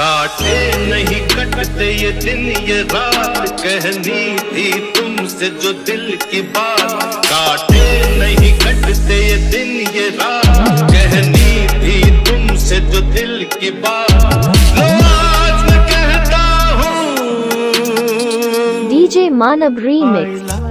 काटे नहीं कटते ये दिन, ये रात। कहनी थी तुमसे जो दिल की बात। काटे नहीं कटते ये दिन, ये रात। कहनी थी तुमसे जो दिल की बात। लो आज मैं कहता हूँ। DJ Manab Remix.